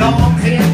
long hair.